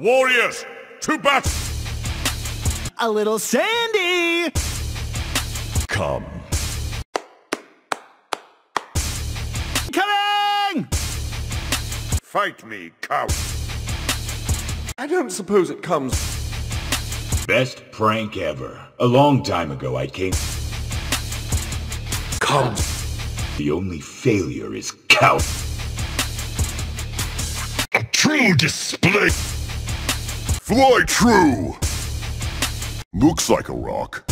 Warriors, to battle! A little Sandy! Come. Coming! Fight me, cow. I don't suppose it comes... Best prank ever. A long time ago I came... Come. The only failure is cow... A true display! Fly true! Looks like a rock.